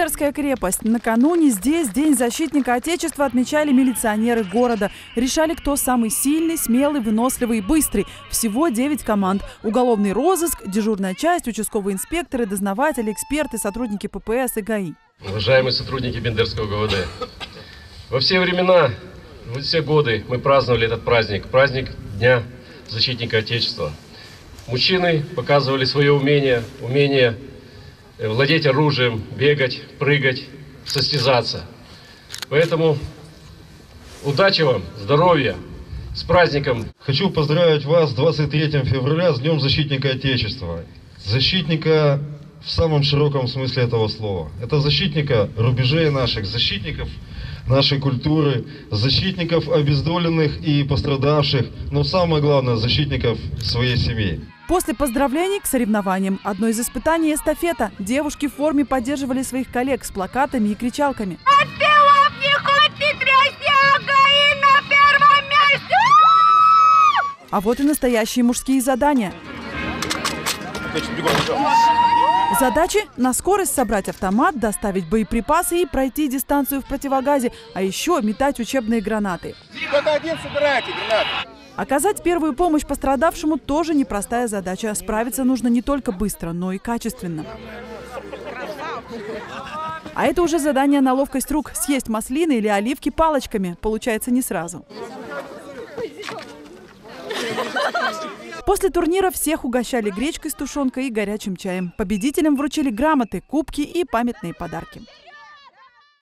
Бендерская крепость. Накануне здесь День защитника Отечества отмечали милиционеры города. Решали, кто самый сильный, смелый, выносливый и быстрый. Всего 9 команд. Уголовный розыск, дежурная часть, участковые инспекторы, дознаватели, эксперты, сотрудники ППС и ГАИ. Уважаемые сотрудники Бендерского ГВД, во все времена, во все годы мы праздновали этот праздник, праздник Дня защитника Отечества. Мужчины показывали свое умение, умение владеть оружием, бегать, прыгать, состязаться. Поэтому удачи вам, здоровья, с праздником! Хочу поздравить вас с 23 февраля, с Днем Защитника Отечества. Защитника в самом широком смысле этого слова. Это защитника рубежей наших, защитников нашей культуры, защитников обездоленных и пострадавших, но самое главное, защитников своей семьи. После поздравлений к соревнованиям. Одно из испытаний – эстафета. Девушки в форме поддерживали своих коллег с плакатами и кричалками. А вот и настоящие мужские задания. Задачи – на скорость собрать автомат, доставить боеприпасы и пройти дистанцию в противогазе, а еще метать учебные гранаты. Кто-то один собирайте гранаты. Оказать первую помощь пострадавшему тоже непростая задача. Справиться нужно не только быстро, но и качественно. А это уже задание на ловкость рук. Съесть маслины или оливки палочками. Получается не сразу. После турнира всех угощали гречкой с тушенкой и горячим чаем. Победителям вручили грамоты, кубки и памятные подарки.